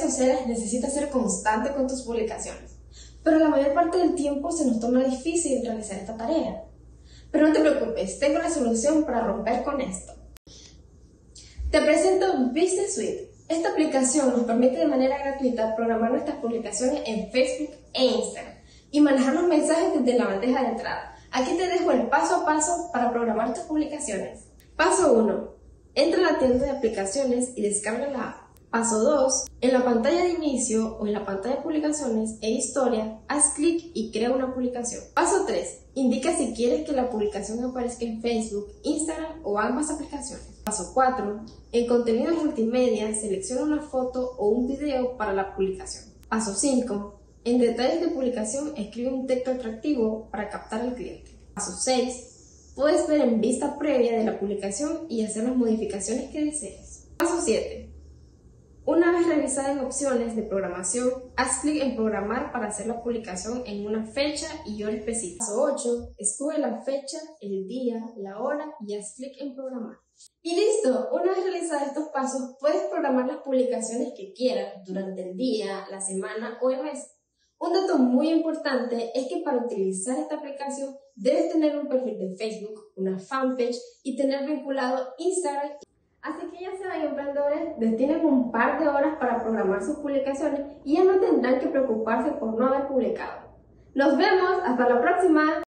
sociales necesitas ser constante con tus publicaciones, pero la mayor parte del tiempo se nos torna difícil realizar esta tarea. Pero no te preocupes, tengo la solución para romper con esto. Te presento Business Suite. Esta aplicación nos permite de manera gratuita programar nuestras publicaciones en Facebook e Instagram y manejar los mensajes desde la bandeja de entrada. Aquí te dejo el paso a paso para programar tus publicaciones. Paso 1. Entra a la tienda de aplicaciones y descarga la app. Paso 2. En la pantalla de inicio o en la pantalla de publicaciones e historia, haz clic y crea una publicación. Paso 3. Indica si quieres que la publicación aparezca en Facebook, Instagram o ambas aplicaciones. Paso 4. En contenido multimedia, selecciona una foto o un video para la publicación. Paso 5. En detalles de publicación, escribe un texto atractivo para captar al cliente. Paso 6. Puedes ver en vista previa de la publicación y hacer las modificaciones que desees. Paso 7. Una vez revisada en opciones de programación, haz clic en programar para hacer la publicación en una fecha y hora específica. Paso 8. Escoge la fecha, el día, la hora y haz clic en programar. Y listo, una vez realizados estos pasos, puedes programar las publicaciones que quieras durante el día, la semana o el mes. Un dato muy importante es que para utilizar esta aplicación debes tener un perfil de Facebook, una fanpage y tener vinculado Instagram Así que ya saben, emprendedores, destinen un par de horas para programar sus publicaciones y ya no tendrán que preocuparse por no haber publicado. Nos vemos, hasta la próxima.